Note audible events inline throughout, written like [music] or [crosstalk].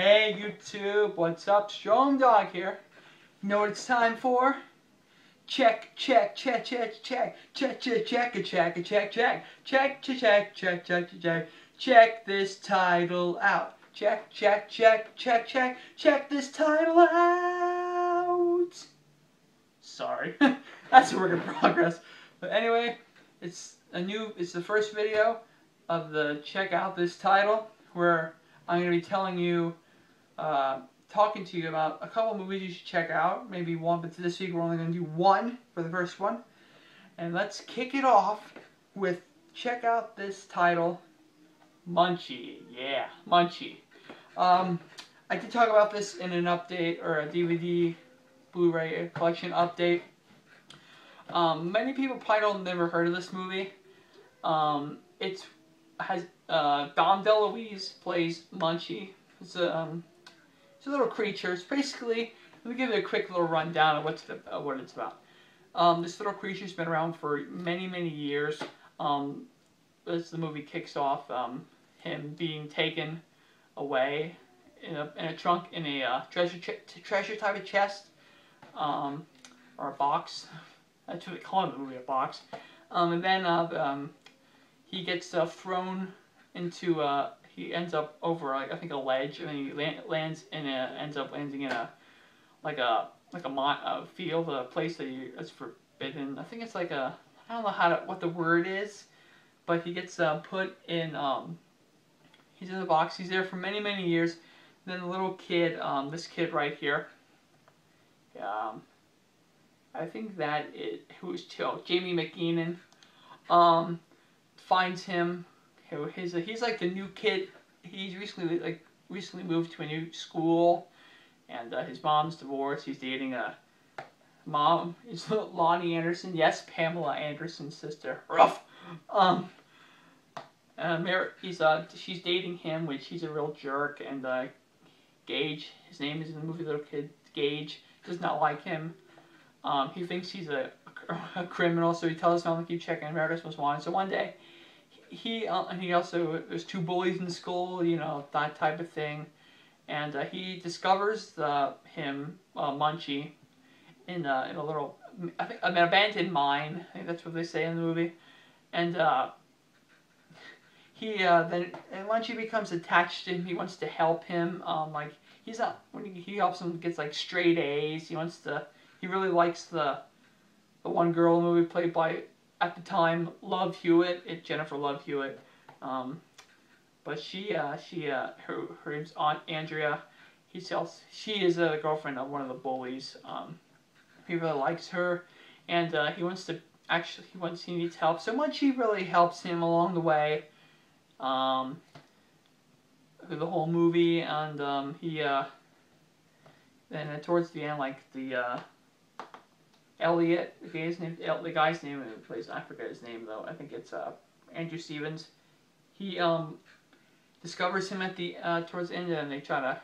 Hey YouTube, what's up? Strohmdawg here. You know what it's time for? Check, check, check, check, check, check, check, check, check, check, check, check, check, check, check, check, check, check, this title out. Check, check, check, check, check, check this title out. Sorry, that's a work in progress. But anyway, it's a new, it's the first video of the check out this title where I'm going to be telling you, uh, talking to you about a couple movies you should check out. Maybe one, but this week we're only going to do one for the first one. And let's kick it off with check out this title, Munchie. Yeah, Munchie. Um, I did talk about this in an update or a DVD Blu-ray collection update. Um, many people probably don't never heard of this movie. Um, it's has uh, Dom DeLuise plays Munchie. It's a, um, it's a little creature. It's basically, let me give you a quick little rundown of what's the, uh, what it's about. Um, this little creature's been around for many, many years. Um, as the movie kicks off, um, him being taken away in a, in a trunk in a uh, treasure treasure type of chest um, or a box. That's what they call in the movie, a box. Um, and then uh, um, he gets uh, thrown into uh, he ends up over I think a ledge and he land, lands in a ends up landing in a like a like a, a field a place that you that's forbidden. I think it's like a I don't know how to what the word is but he gets uh, put in um he's in the box. He's there for many many years. Then the little kid um this kid right here um I think that it who's oh, Jamie McKeegan um finds him. His he's like the new kid. He's recently like recently moved to a new school, and uh, his mom's divorced. He's dating a mom is [laughs] Loni Anderson. Yes, Pamela Anderson's sister. Rough. Um. Uh, Mar- he's uh she's dating him, which he's a real jerk, and uh, Gage, his name is in the movie Little Kid. Gage does not like him. Um, he thinks he's a, a, [laughs] criminal, so he tells him to keep checking America's Most Wanted. So one day, he uh, he also there's two bullies in school, you know that type of thing, and uh, he discovers the him uh, Munchie in a, uh, in a little I think an abandoned mine. I think that's what they say in the movie, and uh, he uh, then and Munchie becomes attached to him. He wants to help him. Um, like he's not when he, he helps him gets like straight A's. He wants to. He really likes the the one girl in the movie played by at the time Love Hewitt, it Jennifer Love Hewitt. Um, but she, uh, she, uh, her, her name's Aunt Andrea. He sells. She is a girlfriend of one of the bullies. Um, he really likes her, and uh, he wants to actually he wants he needs help. So much he really helps him along the way. Um, the whole movie, and um, he uh, then towards the end, like the uh, Elliot, the guy's name, the guy's name who plays, I forget his name though. I think it's uh, Andrew Stevens. He um, discovers him at the uh, towards the end, and they try to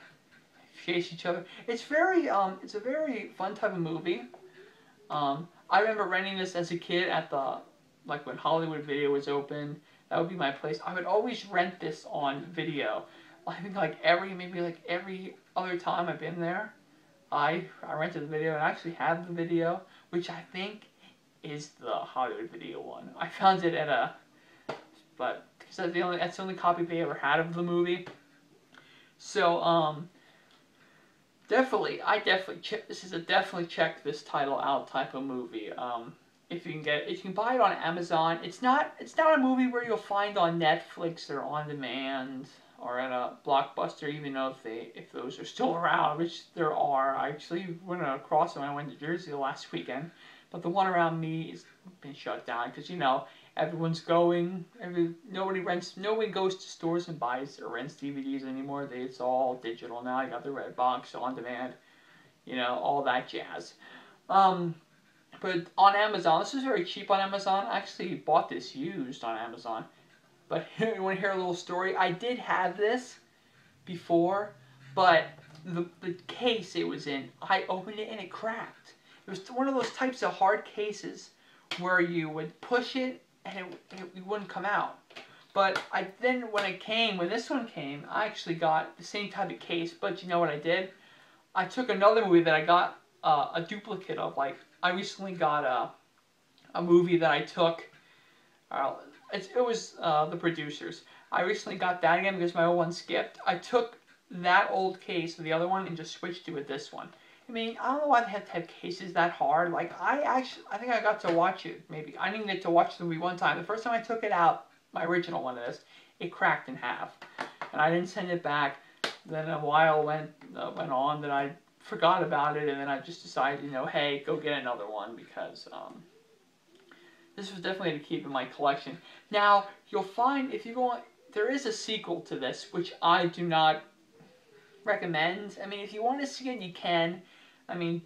chase each other. It's very um, it's a very fun type of movie. Um, I remember renting this as a kid at the like when Hollywood Video was open. That would be my place. I would always rent this on video. I think like every maybe like every other time I've been there, I I rented the video and I actually have the video which I think is the Hollywood video one. I found it at a, but because that's the only that's the only copy they ever had of the movie. So um, definitely, I definitely check. This is a definitely check this title out type of movie. Um, if you can get, if you can buy it on Amazon, it's not it's not a movie where you'll find on Netflix or on demand or at a blockbuster, even though if they if those are still around, which there are. I actually went across them. I went to Jersey last weekend, but the one around me has been shut down because you know everyone's going. Every nobody rents. Nobody goes to stores and buys or rents DVDs anymore. They, it's all digital now. You got the Redbox on demand. You know all that jazz. Um, but on Amazon, this is very cheap on Amazon. I actually bought this used on Amazon. But [laughs] you want to hear a little story? I did have this before, but the, the case it was in, I opened it and it cracked. It was one of those types of hard cases where you would push it and it, it, it wouldn't come out. But I then when it came, when this one came, I actually got the same type of case. But you know what I did? I took another movie that I got uh, a duplicate of. Like I recently got a a movie that I took. Uh, it, it was uh, the producers. I recently got that again because my old one skipped. I took that old case of the other one and just switched to it with this one. I mean, I don't know why they have to have cases that hard. Like, I actually, I think I got to watch it, maybe. I get to watch the movie one time. The first time I took it out, my original one of this, it cracked in half. And I didn't send it back. Then a while went, uh, went on that I forgot about it, and then I just decided, you know, hey, go get another one because, um, this was definitely to keep in my collection. Now, you'll find if you go on, there is a sequel to this, which I do not recommend. I mean, if you want to see it, you can. I mean,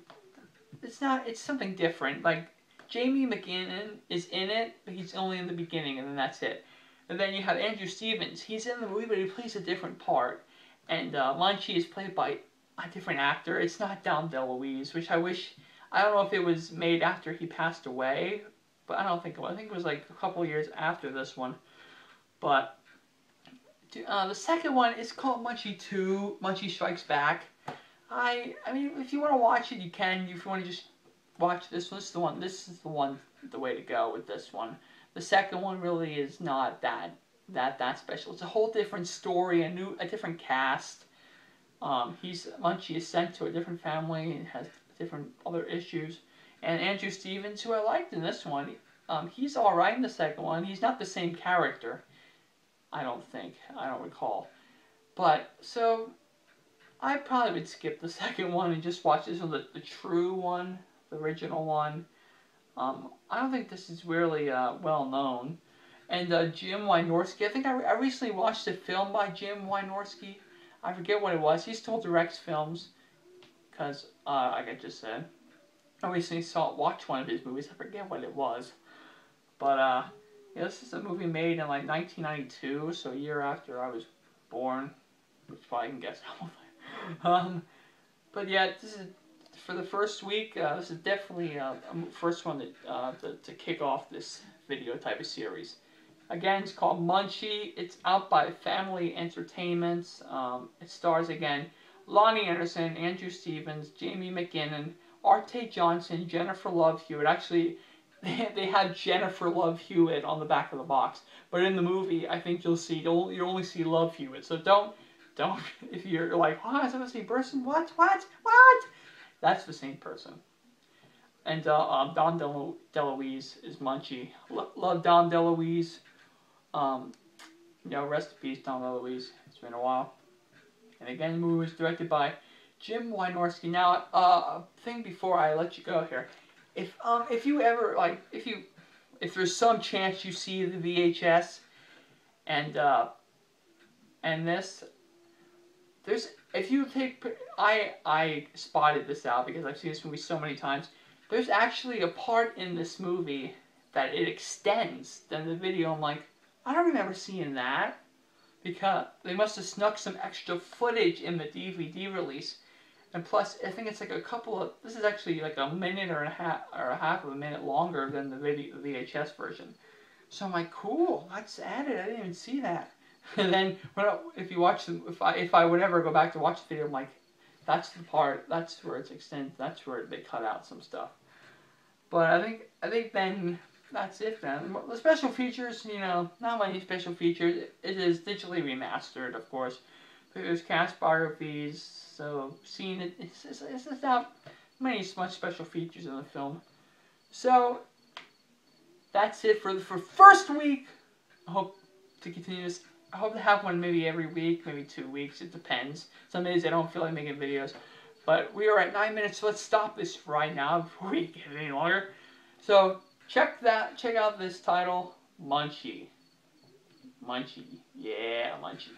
it's not, it's something different. Like, Jaime McEnnan is in it, but he's only in the beginning, and then that's it. And then you have Andrew Stevens. He's in the movie, but he plays a different part. And uh, is played by a different actor. It's not Dom DeLuise, which I wish, I don't know if it was made after he passed away, but I don't think it was. I think it was like a couple years after this one. But uh, the second one is called Munchie 2, Munchie Strikes Back. I I mean, if you want to watch it, you can. If you want to just watch this one, this is the one. This is the one, the way to go with this one. The second one really is not that that that special. It's a whole different story, a new, a different cast. Um, he's Munchie is sent to a different family and has different other issues. And Andrew Stevens, who I liked in this one, um, he's all right in the second one. He's not the same character. I don't think. I don't recall. But, so, I probably would skip the [laughs] second one and just watch this one, the, the true one, the original one. Um, I don't think this is really uh, well known. And uh, Jim Wynorski, I think I, I recently watched a film by Jim Wynorski. I forget what it was. He still directs films, because, uh, like I just said, I recently saw watched one of his movies. I forget what it was, but uh, yeah, this is a movie made in like 1992, so a year after I was born, which probably can guess how. old [laughs] um, but yeah, this is for the first week. Uh, this is definitely uh, a first one that uh, to, to kick off this video type of series. Again, it's called Munchie. It's out by Family Entertainments. Um, it stars again Loni Anderson, Andrew Stevens, Jaime McEnnan. Arte Johnson, Jennifer Love Hewitt. Actually, [laughs] they, they had Jennifer Love Hewitt on the back of the box. But in the movie, I think you'll see, you'll, you only see Love Hewitt. So don't, don't, [laughs] if you're like, oh, is that the same person? What, what, what? That's the same person. And uh, um, Dom Delo DeLuise is Munchie. L love Dom DeLuise. Um, you know, rest in peace, Dom DeLuise. It's been a while. And again, the movie was directed by Jim Wynorski. Now, uh, thing before I let you go here. If um if you ever like if you if there's some chance you see the VHS and uh and this there's if you take I I spotted this out because I've seen this movie so many times. There's actually a part in this movie that it extends than the video. I'm like, I don't remember seeing that because they must have snuck some extra footage in the DVD release and plus, I think it's like a couple of, this is actually like a minute or a half, or a half of a minute longer than the video, VHS version. So I'm like, cool, that's added, I didn't even see that. [laughs] And then, when I, if you watch them, if I, if I would ever go back to watch the video, I'm like, that's the part, that's where it's extended, that's where they cut out some stuff. But I think, I think then, that's it then. The special features, you know, not many special features. It is digitally remastered, of course. There's cast biographies, so seeing it, it's, it's, it's not many much special features in the film. So that's it for the for first week. I hope to continue this. I hope to have one maybe every week, maybe two weeks. It depends. Some days I don't feel like making videos. But we are at nine minutes, so let's stop this right now before we get any longer. So check that. Check out this title, Munchie. Munchie. Yeah, Munchie.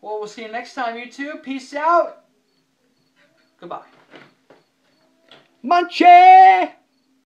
Well, we'll see you next time, YouTube. Peace out. Goodbye. Munchie!